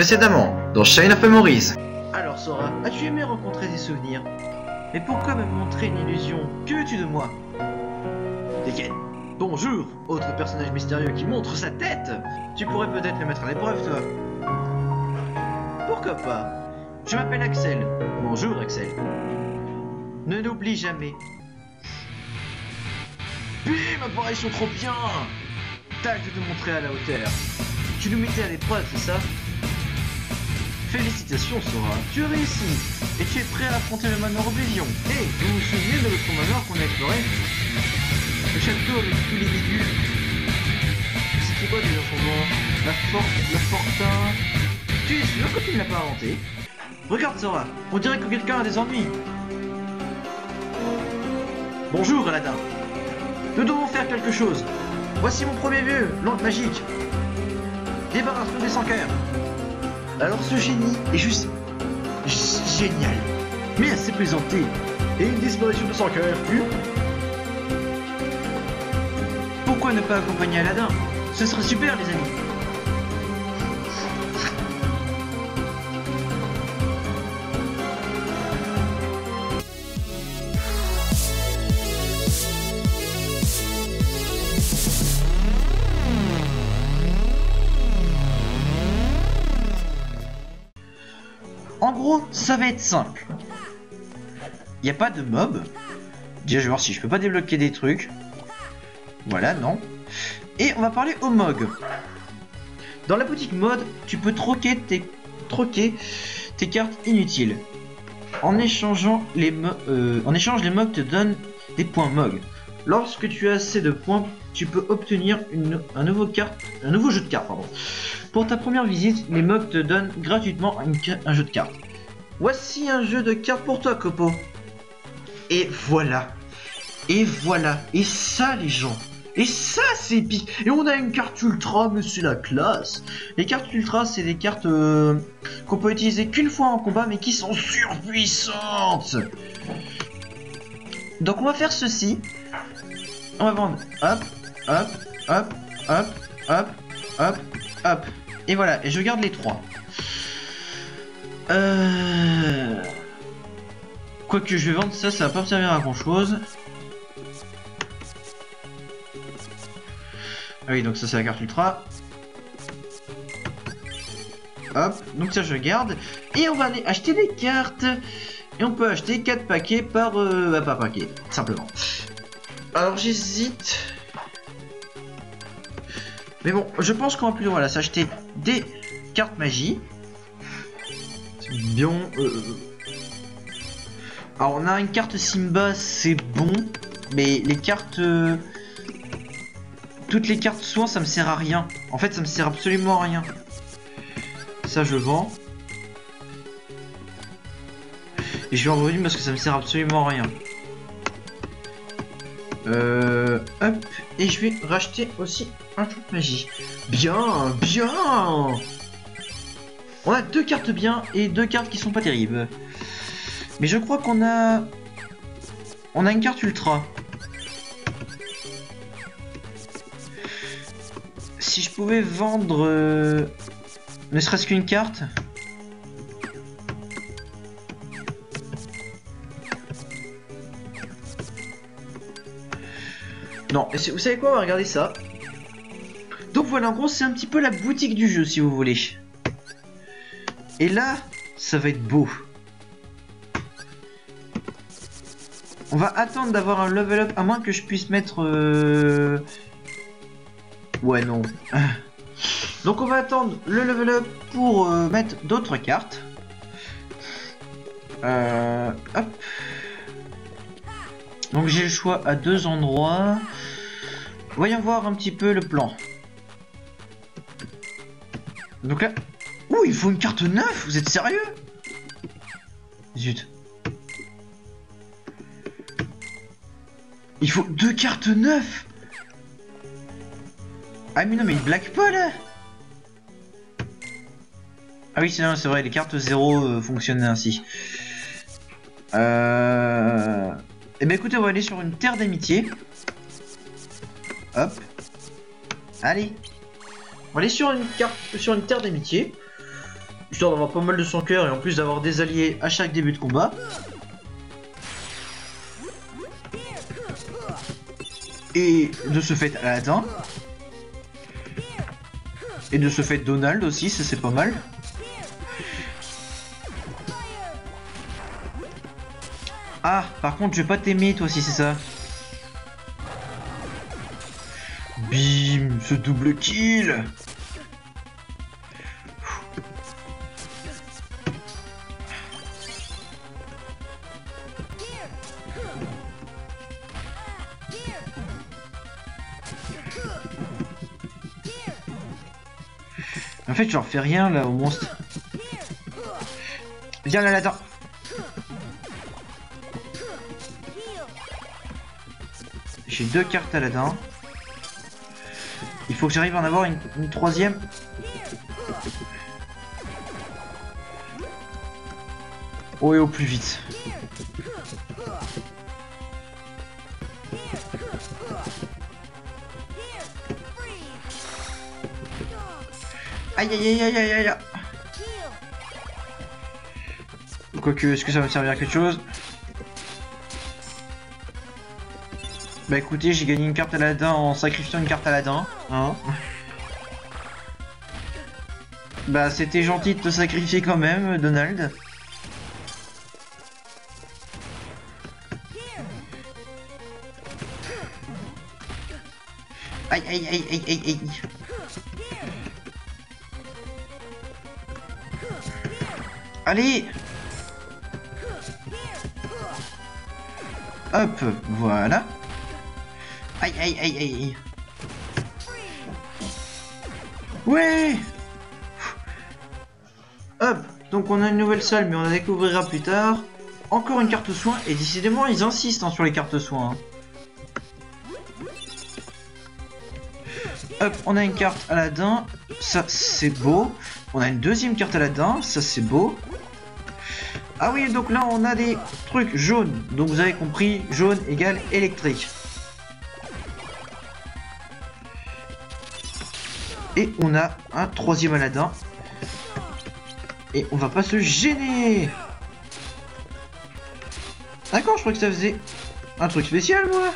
Précédemment, dans Shine of Memories. Alors Sora, as-tu aimé rencontrer des souvenirs? Mais pourquoi me montrer une illusion? Que veux-tu de moi? Tekken Bonjour, autre personnage mystérieux qui montre sa tête Tu pourrais peut-être le mettre à l'épreuve, toi Pourquoi pas? Je m'appelle Axel. Bonjour, Axel. Ne l'oublie jamais. Bim, apparition trop bien Tâche de te montrer à la hauteur. Tu nous mettais à l'épreuve, c'est ça? Félicitations Sora, tu as réussi et tu es prêt à affronter le manoir Oblivion. Hé, vous vous souvenez de l'autre manoir qu'on a exploré Le château avec tous les bidules. C'était quoi déjà son nom La force, la fortin... Tu es sûr que tu ne l'as pas inventé? Regarde Sora, on dirait que quelqu'un a des ennuis. Bonjour Aladdin. Nous devons faire quelque chose. Voici mon premier vieux, lampe magique. Débarrasse-nous des sans cœurs. Alors ce génie est juste génial. Mais assez plaisanté. Et une disparition de 100 cœur, Pourquoi ne pas accompagner Aladdin? Ce serait super les amis. Ça va être simple. Il n'y a pas de mob. Déjà, je vais voir si je peux pas débloquer des trucs. Voilà, non. Et on va parler au MOG. Dans la boutique mode, tu peux troquer tes, cartes inutiles. En échangeant les euh, échange, les MOG te donnent des points MOG. Lorsque tu as assez de points, tu peux obtenir un, nouveau jeu de cartes. Pour ta première visite, les mobs te donnent gratuitement un jeu de cartes. Voici un jeu de cartes pour toi, Copo. Et voilà. Et voilà. Et ça, les gens. Et ça, c'est épique. Et on a une carte ultra, mais c'est la classe. Les cartes ultra, c'est des cartes euh, qu'on peut utiliser qu'une fois en combat, mais qui sont surpuissantes. Donc on va faire ceci. On va vendre. Hop, hop, hop, hop, hop, hop, hop. Et voilà, et je garde les trois. Euh... Quoique je vais vendre ça, ça va pas me servir à grand chose. Ah oui, donc ça c'est la carte ultra. Hop, donc ça je garde. Et on va aller acheter des cartes. Et on peut acheter 4 paquets par... Euh, bah, paquet, simplement. Alors j'hésite. Mais bon, je pense qu'on va plutôt voilà, s'acheter des cartes magie. Bien. euh, Alors on a une carte Simba, c'est bon. Mais les cartes... euh, Toutes les cartes soins, ça me sert à rien. En fait, ça me sert absolument à rien. Ça, je vends. Et je vais en volume parce que ça me sert absolument à rien. Euh, hop, et je vais racheter aussi un truc magie. Bien, bien On a deux cartes bien et deux cartes qui sont pas terribles. Mais je crois qu'on a... On a une carte ultra. Si je pouvais vendre... euh, Ne serait-ce qu'une carte... Non, vous savez quoi On va regarder ça. Donc voilà, en gros, c'est un petit peu la boutique du jeu, si vous voulez. Et là, ça va être beau. On va attendre d'avoir un level up, à moins que je puisse mettre... euh, Ouais, non. Donc on va attendre le level up pour euh, mettre d'autres cartes. Euh, hop. Donc j'ai le choix à deux endroits. Voyons voir un petit peu le plan. Donc là... Il faut une carte neuve Vous êtes sérieux? Zut. Il faut deux cartes neuves Ah mais non mais il blague pas là Ah oui c'est c'est vrai, les cartes 0 euh, fonctionnent ainsi. Euh... Eh ben écoutez, on va aller sur une terre d'amitié. Hop. Allez. On va aller sur une carte, sur une terre d'amitié. Histoire d'avoir pas mal de son cœur et en plus d'avoir des alliés à chaque début de combat. Et de ce fait Aladdin. Et de ce fait Donald aussi, ça c'est pas mal. Ah, par contre, je vais pas t'aimer, toi, si c'est ça. Bim, ce double kill. Fait, je leur fais rien là au monstre. Viens là, là-dedans. J'ai deux cartes la Il faut que j'arrive à en avoir une, troisième. Oh et au plus vite. Aïe aïe aïe aïe aïe aïe Quoique, est-ce que ça va me servir à quelque chose? Bah écoutez, j'ai gagné une carte Aladdin en sacrifiant une carte Aladdin. Hein bah c'était gentil de te sacrifier quand même, Donald. Aïe aïe aïe aïe aïe aïe. Allez Hop, voilà. Aïe, aïe, aïe, aïe. Ouais Hop Donc on a une nouvelle salle, mais on la découvrira plus tard. Encore une carte soin, et décidément ils insistent hein, sur les cartes soins. Hein. Hop, on a une carte Aladdin, ça c'est beau. On a une deuxième carte Aladdin, ça c'est beau. Ah oui, donc là on a des trucs jaunes, donc vous avez compris, jaune égale électrique. Et on a un troisième Aladdin. Et on va pas se gêner D'accord, je crois que ça faisait un truc spécial, moi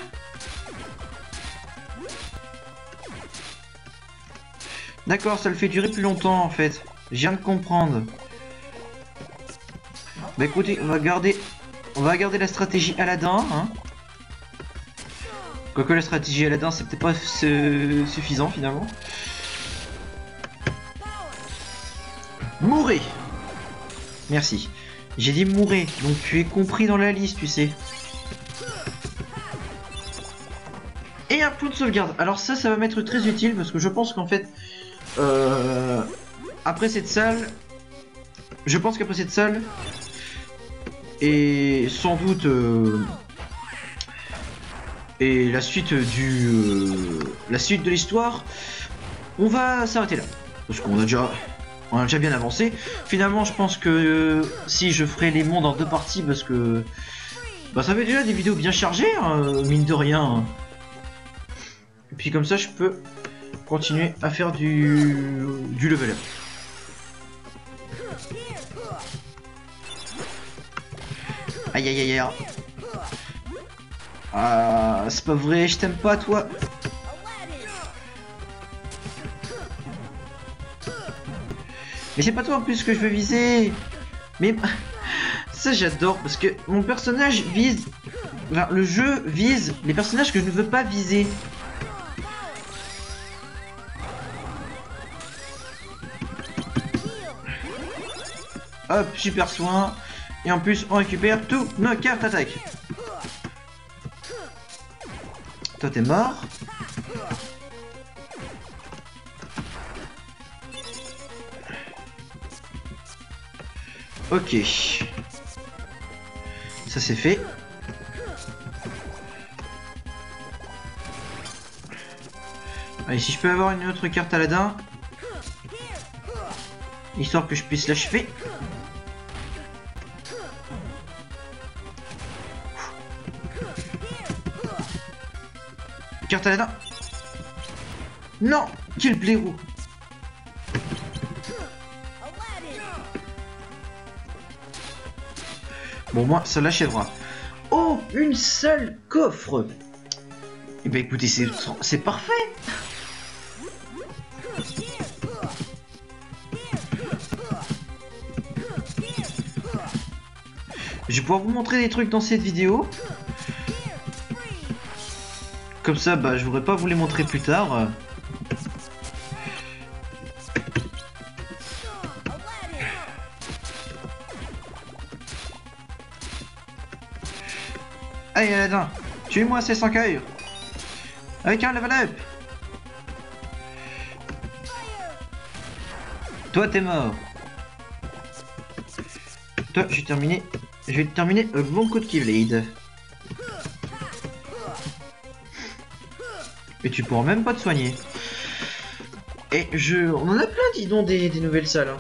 D'accord, ça le fait durer plus longtemps, en fait. Je viens de comprendre. Bah écoutez, on va garder... On va garder la stratégie Aladdin, hein. Quoique la stratégie Aladdin, c'est peut-être pas suffisant, finalement. Mourez Merci. J'ai dit mourez, donc tu es compris dans la liste, tu sais. Et un coup de sauvegarde. Alors ça, ça va m'être très utile parce que je pense qu'en fait, euh, après cette salle, je pense qu'après cette salle, et sans doute, euh, et la suite du, euh, la suite de l'histoire, on va s'arrêter là parce qu'on a déjà on a déjà bien avancé. Finalement, je pense que euh, si je ferai les mondes en deux parties, parce que bah, ça fait déjà des vidéos bien chargées, hein, mine de rien. Et puis comme ça, je peux continuer à faire du, du level up. Aïe aïe aïe aïe. Ah, c'est pas vrai, je t'aime pas toi. Mais c'est pas toi en plus que je veux viser Mais ça j'adore parce que mon personnage vise... Enfin, le jeu vise les personnages que je ne veux pas viser. Hop, super soin. Et en plus, on récupère tous nos cartes attaque. Toi, t'es mort. Ok. Ça c'est fait. Allez, si je peux avoir une autre carte Aladdin. Histoire que je puisse l'achever. Carte Aladdin. Non Quel blaireau Bon, moi, ça l'achèvera. Oh, une seule coffre Eh ben écoutez, c'est parfait Je vais pouvoir vous montrer des trucs dans cette vidéo. Comme ça, bah, je voudrais pas vous les montrer plus tard. Allez Aladdin, tue-moi ces 100 cœurs Avec un level up. Toi t'es mort. Toi je vais terminer Je vais terminer un bon coup de Keyblade Et tu pourras même pas te soigner Et je... On en a plein dis donc des, nouvelles salles hein.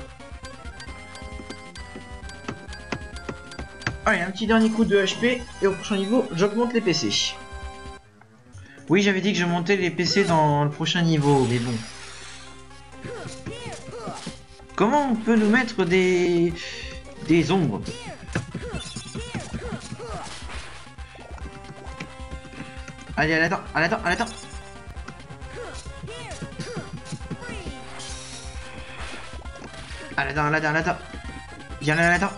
Allez, un petit dernier coup de HP, et au prochain niveau, j'augmente les PC. Oui, j'avais dit que je montais les PC dans le prochain niveau, mais bon. Comment on peut nous mettre des... des ombres? Allez, à l'attends, à l'attends, à Aladdin, Aladdin Viens là, Aladdin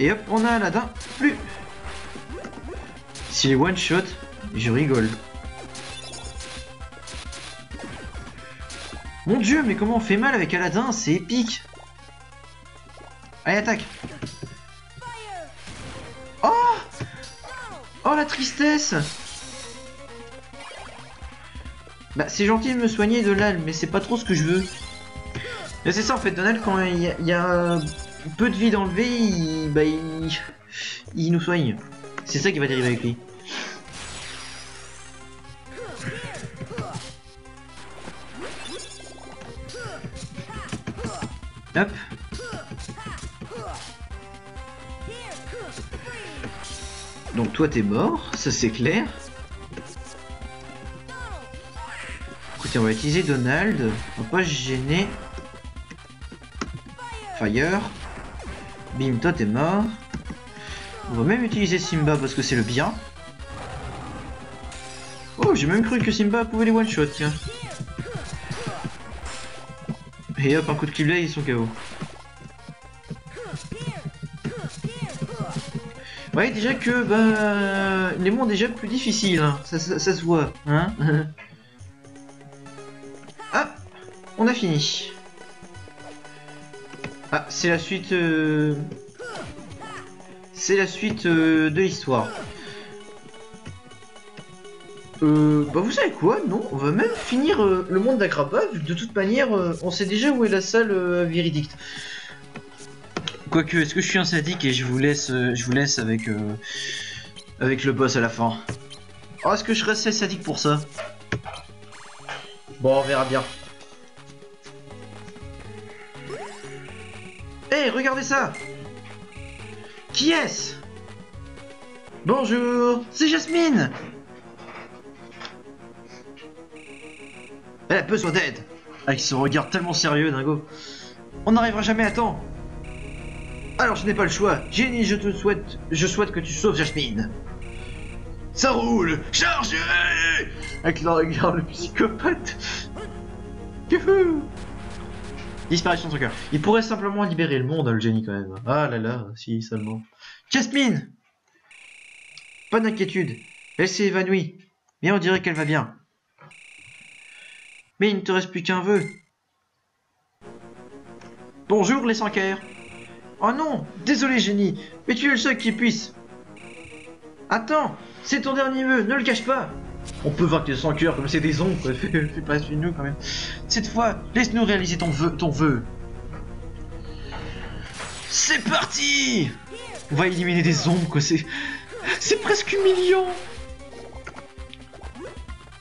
Et hop, on a Aladdin. Plus. S'il est one shot, je rigole. Mon dieu, mais comment on fait mal avec Aladdin C'est épique. Allez, attaque. Oh Oh, la tristesse Bah, c'est gentil de me soigner de l'âle, mais c'est pas trop ce que je veux. Mais c'est ça, en fait, Donald, quand il y, a peu de vie d'enlever, il, bah, il, il nous soigne. C'est ça qui va arriver avec lui. Hop. Donc toi t'es mort, ça c'est clair. On va utiliser Donald. On va pas se gêner. Fire. Bim, toi t'es mort. On va même utiliser Simba parce que c'est le bien. Oh, j'ai même cru que Simba pouvait les one-shot, tiens. Et hop, un coup de Keyblade, ils sont KO. Ouais, déjà que bah, les mondes déjà plus difficiles, hein. ça, ça, se voit. Hein on a fini. Ah, c'est la suite... Euh... C'est la suite euh, de l'histoire. Euh, bah vous savez quoi? Non, on va même finir euh, le monde d'Agraba. De toute manière, euh, on sait déjà où est la salle euh, Viridicte. Quoique, est-ce que je suis un sadique et je vous laisse, euh, je vous laisse avec euh, avec le boss à la fin? Oh, est-ce que je reste assez sadique pour ça? Bon, on verra bien. Hé, regardez ça Qui est-ce? Bonjour, c'est Jasmine Elle a besoin d'aide Avec son regard tellement sérieux, Dingo. On n'arrivera jamais à temps Alors je n'ai pas le choix. Jenny, je te souhaite... Je souhaite que tu sauves Jasmine. Ça roule Chargez Avec le regard le psychopathe. Disparition de son cœur. Il pourrait simplement libérer le monde, hein, le génie quand même. Ah là là, si seulement. Jasmine Pas d'inquiétude. Elle s'est évanouie. Mais on dirait qu'elle va bien. Mais il ne te reste plus qu'un vœu. Bonjour les sancaires. Oh non, désolé génie, mais tu es le seul qui puisse. Attends, c'est ton dernier vœu, ne le cache pas. On peut vaincre sans cœur comme c'est des ombres, fais, fais pas de nous quand même. Cette fois, laisse-nous réaliser ton vœu, ton vœu. C'est parti On va éliminer des ombres, quoi. C'est, c'est presque humiliant.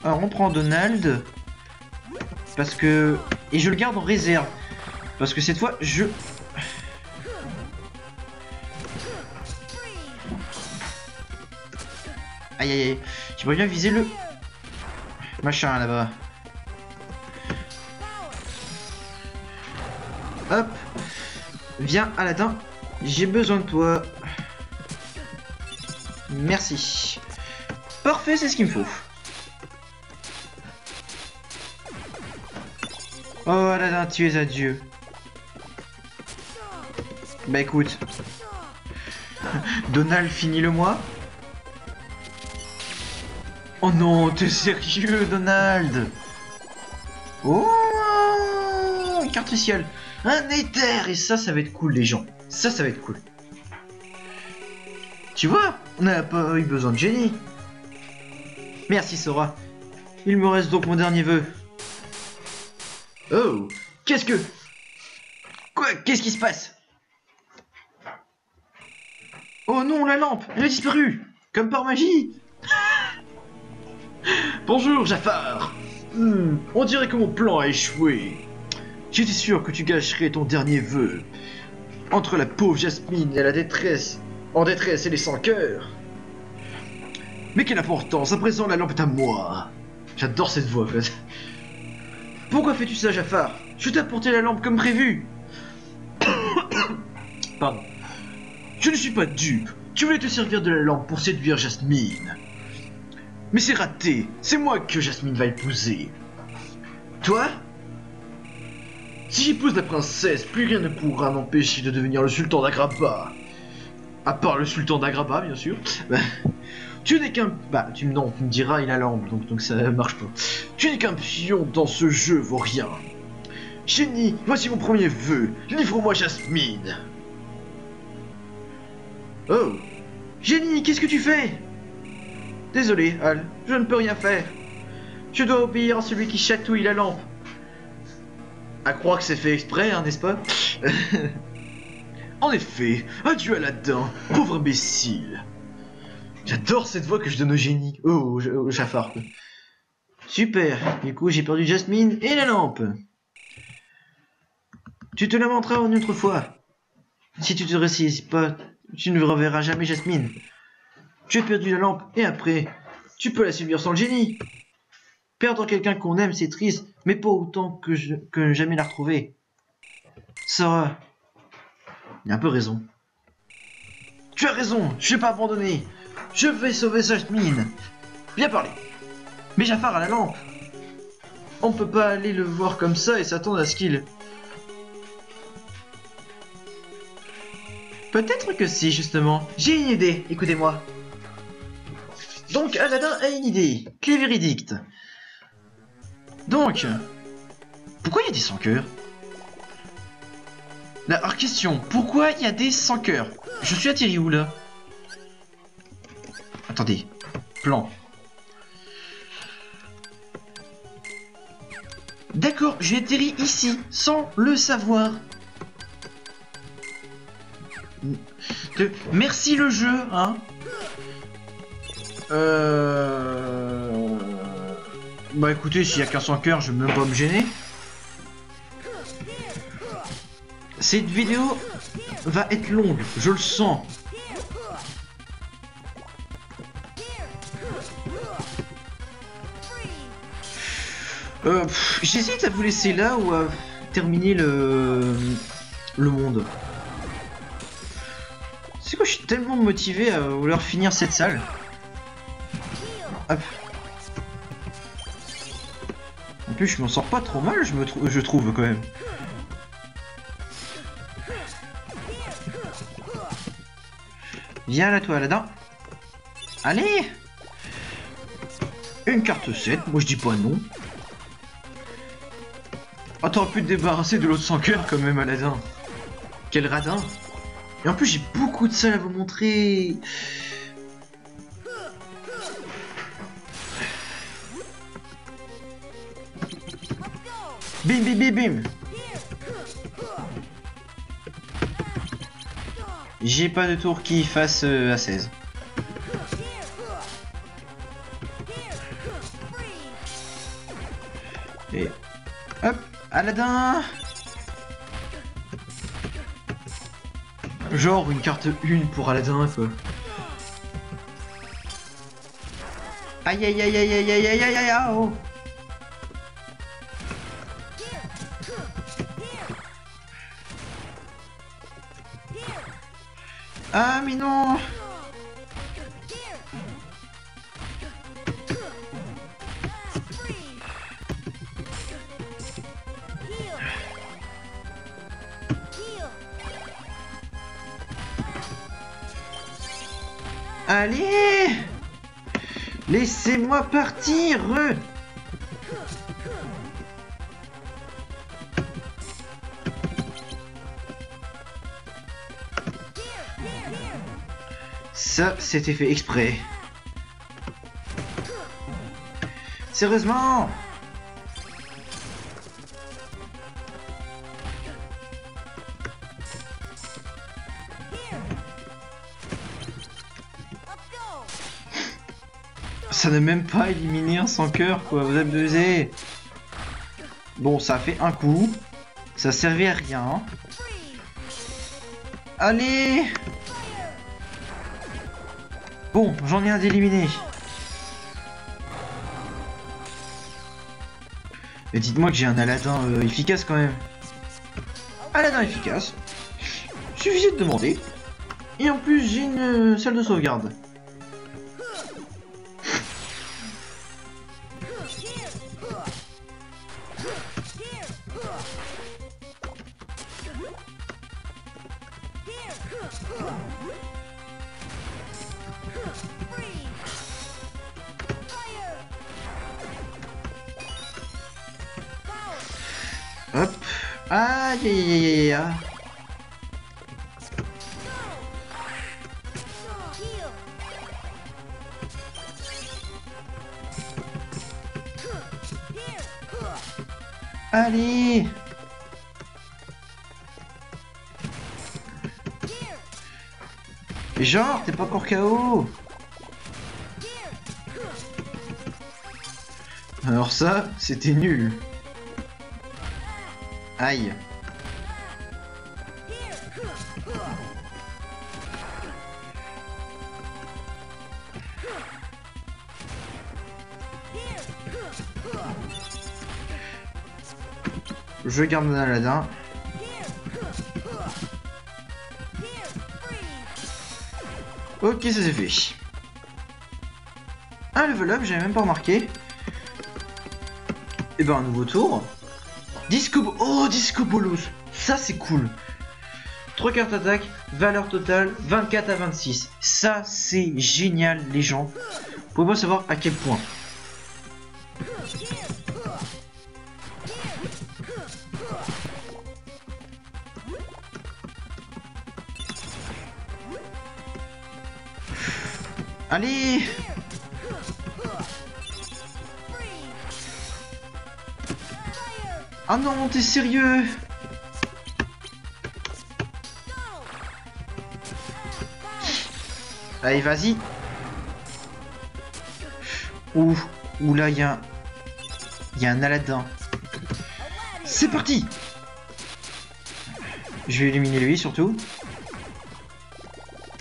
Alors on prend Donald parce que et je le garde en réserve parce que cette fois je Aïe aïe aïe, j'aimerais bien viser le machin là-bas. Hop. Viens, Aladdin. J'ai besoin de toi. Merci. Parfait, c'est ce qu'il me faut. Oh, Aladdin, tu es à Dieu. Bah écoute. Donald finit le mois. Oh non, t'es sérieux, Donald Oh Une carte ciel Un éther Et ça, ça va être cool, les gens. Ça, ça va être cool. Tu vois, on n'a pas eu besoin de génie. Merci, Sora. Il me reste donc mon dernier vœu. Oh Qu'est-ce que... Quoi Qu'est-ce qui se passe? Oh non, la lampe Elle a disparu Comme par magie Bonjour, Jafar Hmm, On dirait que mon plan a échoué. J'étais sûr que tu gâcherais ton dernier vœu. Entre la pauvre Jasmine et la détresse, en détresse et les sans cœurs. Mais quelle importance, à présent la lampe est à moi. J'adore cette voix, en fait. Pourquoi fais-tu ça, Jafar? Je t'ai apporté la lampe comme prévu. Pardon. Je ne suis pas dupe. Tu voulais te servir de la lampe pour séduire Jasmine. Mais c'est raté. C'est moi que Jasmine va épouser. Toi? Si j'épouse la princesse, plus rien ne pourra m'empêcher de devenir le sultan d'Agraba. À part le sultan d'Agraba, bien sûr. Bah, tu n'es qu'un... Bah, tu, me diras, il a lampe, donc, donc ça marche pas. Tu n'es qu'un pion dans ce jeu, vaut rien. Génie, voici mon premier vœu. Livre-moi Jasmine. Oh Génie, qu'est-ce que tu fais? Désolé, Al, je ne peux rien faire. Je dois obéir à celui qui chatouille la lampe. À croire que c'est fait exprès, hein, n'est-ce pas? En effet, adieu Aladdin, pauvre imbécile. J'adore cette voix que je donne au génie. Oh, au. Super, du coup j'ai perdu Jasmine et la lampe. Tu te lamenteras une autre fois. Si tu te résistes pas, tu ne reverras jamais Jasmine. Tu as perdu la lampe et après, tu peux la séduire sans le génie. Perdre quelqu'un qu'on aime, c'est triste, mais pas autant que, jamais la retrouver. Sarah, il a un peu raison. Tu as raison, je vais pas abandonner. Je vais sauver Jasmine. Bien parlé. Mais Jafar a la lampe. On peut pas aller le voir comme ça et s'attendre à ce qu'il... Peut-être que si, justement. J'ai une idée, écoutez-moi. Donc, Aladdin a une idée. Clé véridique. Donc, pourquoi il y a des sans cœurs Alors, question, pourquoi il y a des sans cœurs Je suis atterri où, là? Attendez, plan. D'accord, j'ai atterri ici, sans le savoir. Merci le jeu, hein. Euh... Bah écoutez, s'il y a qu'un sans cœur, je vais même pas me gêner. Cette vidéo va être longue, je le sens. Euh, J'hésite à vous laisser là ou à terminer le, le monde. C'est quoi, je suis tellement motivé à vouloir finir cette salle. Hop. En plus, je m'en sors pas trop mal, je, me je trouve quand même. Viens là, toi, Aladdin. Allez Une carte 7, moi je dis pas non. Oh, t'aurais pu te débarrasser de l'autre sans cœur quand même, Aladdin. Quel radin. Et en plus, j'ai beaucoup de salles à vous montrer. Bim, bim, bim, bim. J'ai pas de tour qui fasse euh, à 16. Et hop, Aladdin Genre une carte 1 pour Aladdin quoi. Aïe aïe aïe aïe aïe aïe aïe aïe aïe oh. Ah, mais non. Allez. Laissez-moi partir c'était fait exprès. Sérieusement? Ça n'a même pas éliminé un sans cœur, quoi, vous abusez Bon, ça a fait un coup. Ça servait à rien. Allez Bon, j'en ai un d'éliminé. Mais dites-moi que j'ai un Aladdin euh, efficace quand même. Aladdin efficace. Suffisait de demander. Et en plus, j'ai une euh, salle de sauvegarde. Aïe aïe aïe aïe. Allez Genre, t'es pas encore KO Alors ça, c'était nul. Aïe. Je garde mon Aladdin. Ok, ça c'est fait. Un level up, j'avais même pas remarqué. Et ben un nouveau tour. Disco... Oh, Disco Bolos Ça, c'est cool. 3 cartes attaque, valeur totale 24 à 26. Ça, c'est génial, les gens. Vous pouvez savoir à quel point? Ah non, t'es sérieux Allez, vas-y. Ouh, ouh là, il y a... Il y a un Aladdin. C'est parti Je vais éliminer lui, surtout.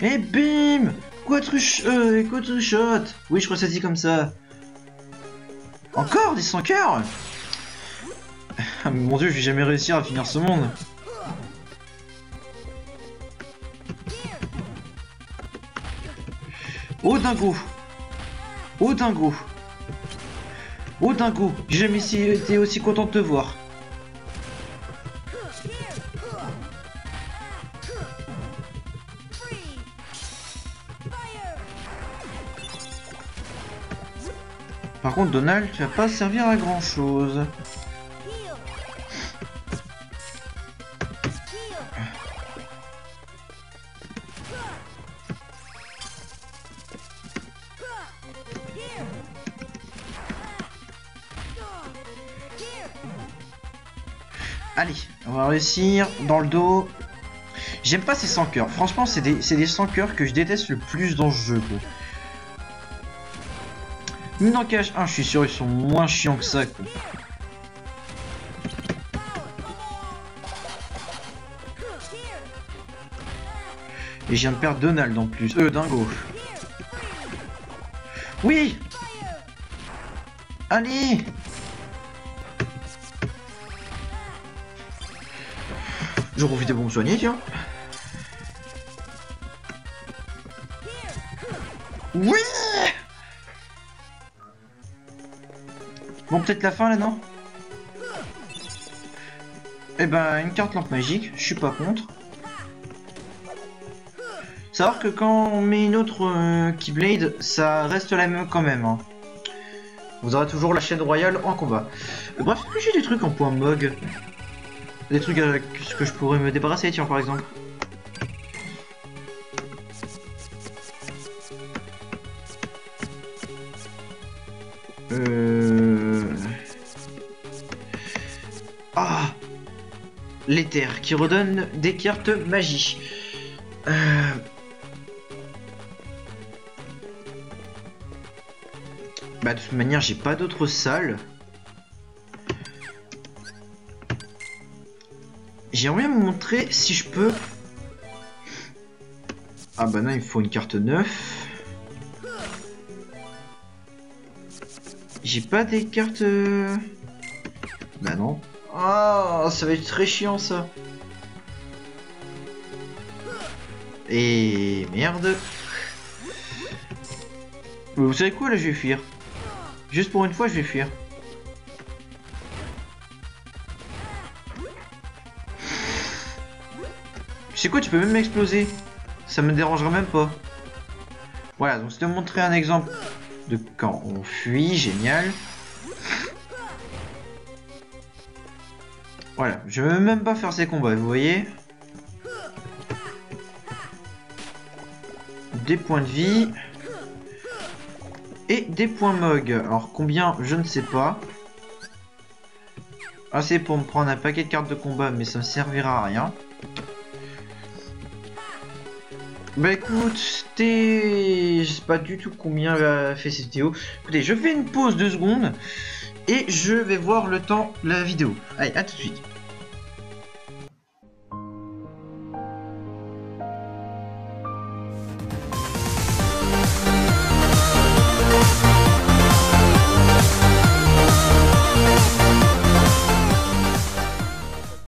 Et bim Quadrush... Euh, Oui, je dit comme ça. Encore des 100 cœurs mon dieu, je vais jamais réussir à finir ce monde. Oh dingo Oh dingo Oh dingo J'ai jamais été aussi content de te voir. Par contre, Donald, tu vas pas servir à grand chose. Dans le dos. J'aime pas ces 100 cœurs. Franchement, c'est des, des 100 cœurs que je déteste le plus dans ce jeu. Quoi. Une en cache 1, je suis sûr, ils sont moins chiants que ça. Et je viens de perdre Donald en plus. Euh, Dingo. Oui Allez Je profite pour me soigner, tiens. Oui Bon, peut-être la fin là, non Eh ben, une carte lampe magique, je suis pas contre. Savoir que quand on met une autre euh, Keyblade, ça reste la même quand même. hein. Vous aurez toujours la chaîne royale en combat. Euh, bref, j'ai des trucs en point MOG Des trucs avec ce que je pourrais me débarrasser, tiens, par exemple. Euh... Ah L'éther qui redonne des cartes magie. Euh... Bah de toute manière j'ai pas d'autres salles. J'aimerais me montrer si je peux. Ah bah non il me faut une carte 9. J'ai pas des cartes... euh, Bah non. Ah, ça va être très chiant ça. Et merde. Vous savez quoi là, je vais fuir. Juste pour une fois, je vais fuir. Sais quoi, tu peux même m'exploser? Ça me dérangera même pas. Voilà, donc c'était montrer un exemple de quand on fuit, génial. Voilà, je veux même pas faire ces combats, vous voyez Des points de vie. Et des points MOG. Alors combien, je ne sais pas. Assez pour me prendre un paquet de cartes de combat, mais ça ne servira à rien. Bah écoute, c'était... Je sais pas du tout combien va fait cette vidéo. Écoutez, je fais une pause de secondes et je vais voir le temps, la vidéo. Allez, à tout de suite.